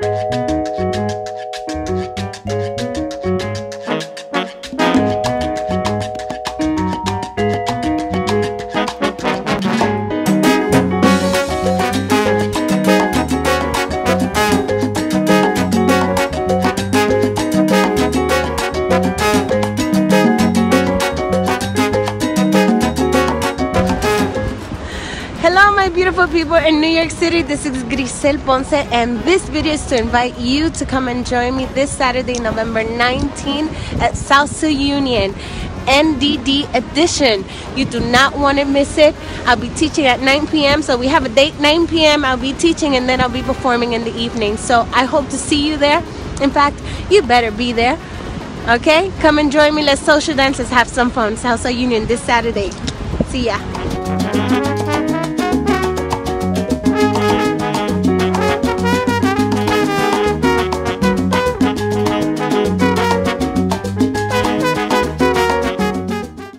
Thank you. Hello my beautiful people in New York City, this is Grisel Ponce and this video is to invite you to come and join me this Saturday, November 19 at Salsa Union. NDD edition. You do not want to miss it. I'll be teaching at 9 p.m. So we have a date 9 p.m. I'll be teaching and then I'll be performing in the evening. So I hope to see you there. In fact, you better be there. Okay? Come and join me. Let's social dance. Let's have some fun. Salsa Union this Saturday. See ya.